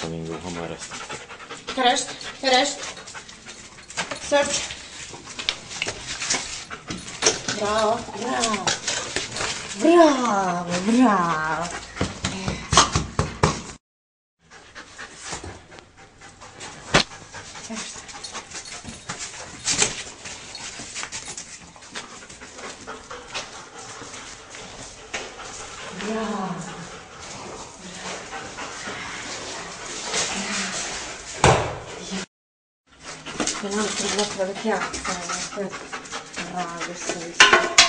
шалинга го хамараст. Тараш, тараш. Сърч. Браво, браво. Браво, браво. Yeah. mostrare che acqua raga senza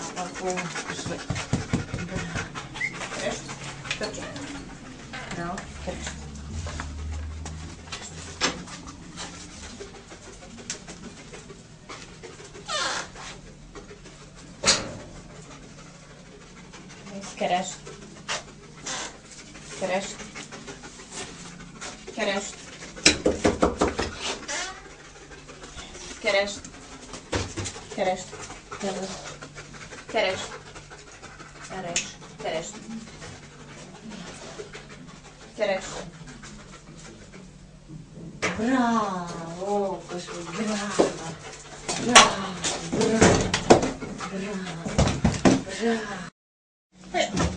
Okay. šli. Ešte, Keres. Bravo, Господи, браво. Браво, браво, браво, браво.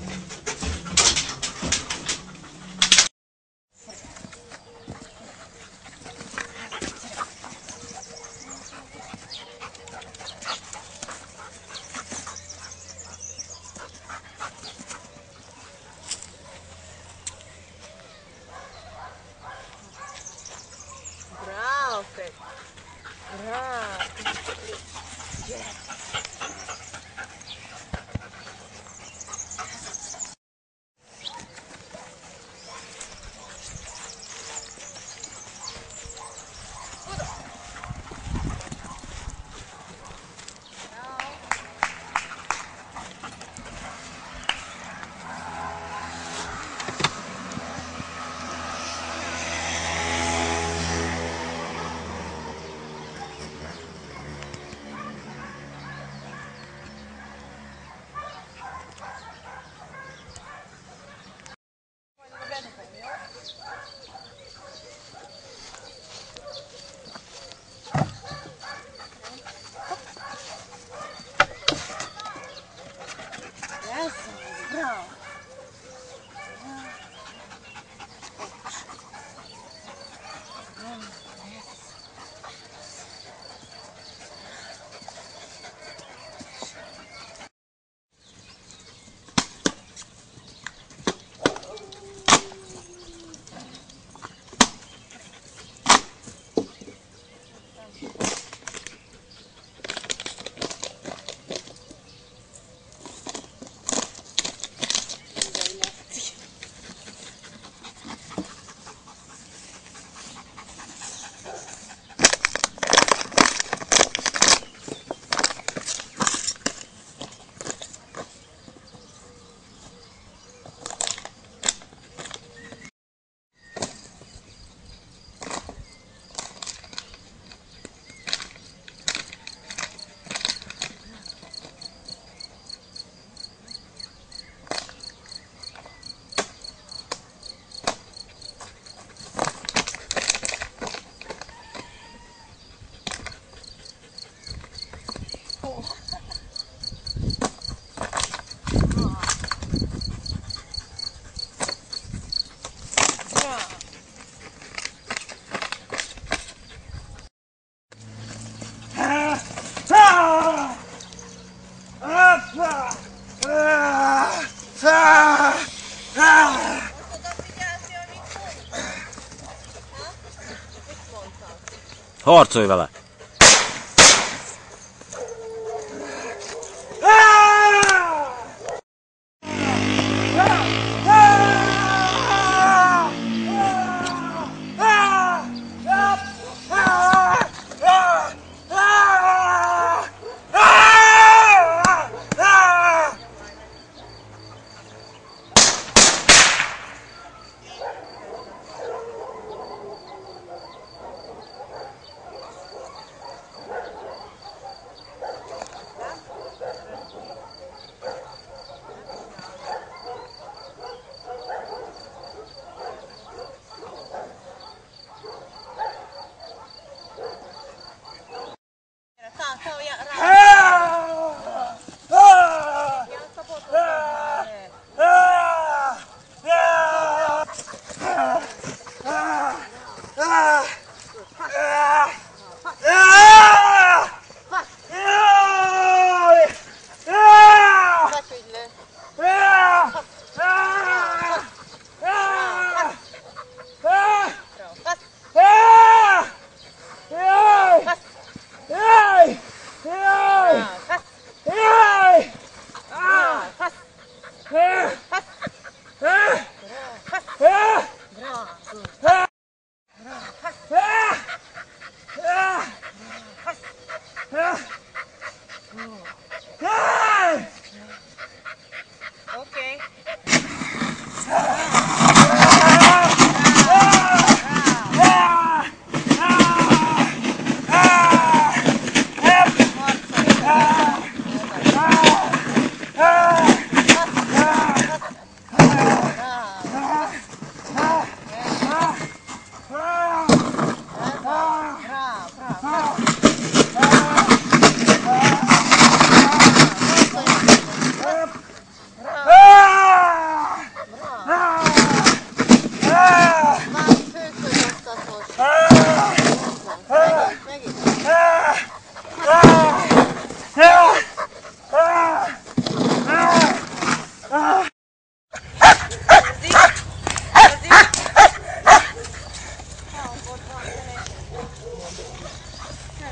Harcolj vele!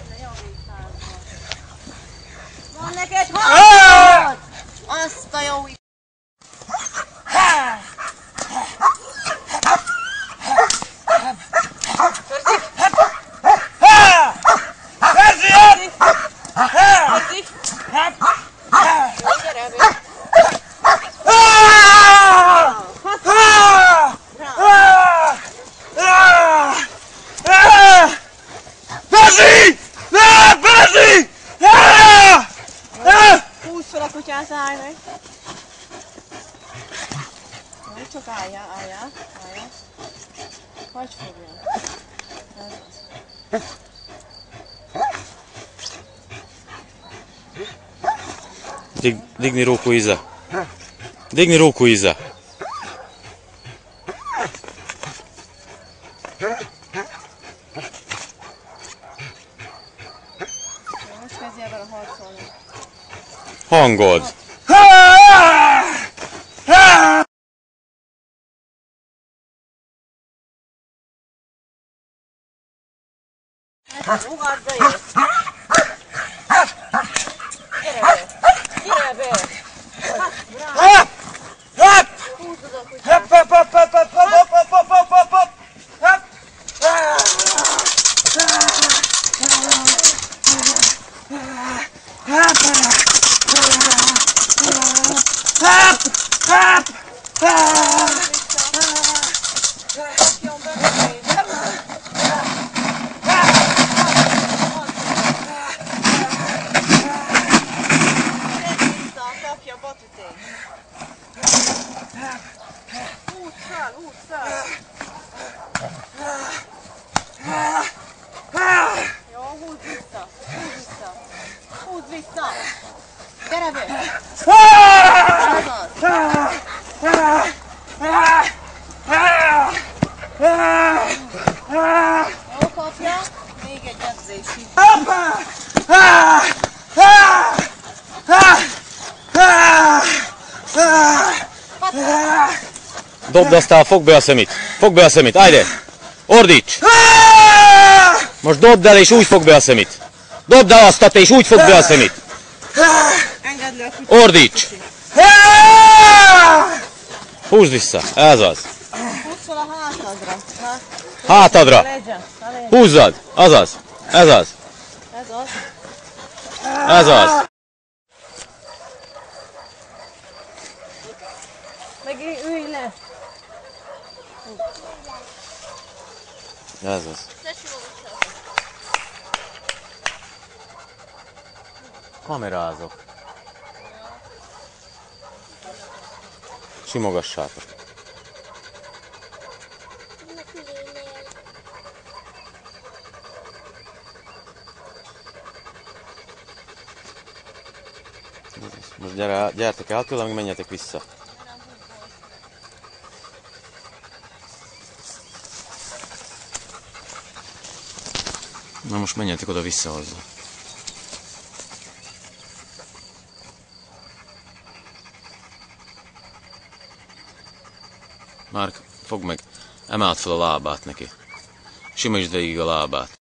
没有给他。往那个窗。của cha sai đấy Đấy, çok ayağa, Ai ayağa. Kaç vuruyor? Evet. Dig, digni ruku iza. Digni ruku iza. Hangod. Ugarda jössz! Ah. Még egy edzési. Dobd aztán, fogd be a szemét. Fogd be a szemét, ajde! Ordíts! Most dobd el, és úgy fog be a szemét. Dobd el azt, és úgy fog be a szemét. A. Ordíts! Húzd vissza, ez az. Húzz fel a hátadra. Hát, Hátadra. Húzzad, azaz. Ez az. Ez az. Ez az. Meg ülj le. Ez az. Kamerázok. Simogassátok. Gyere, gyertek el tőlem, meg menjetek vissza. Na most menjetek oda vissza hozzá. Márk, fogd meg, emeld fel a lábát neki. Simítsd végig a lábát.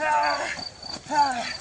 Ah, ah.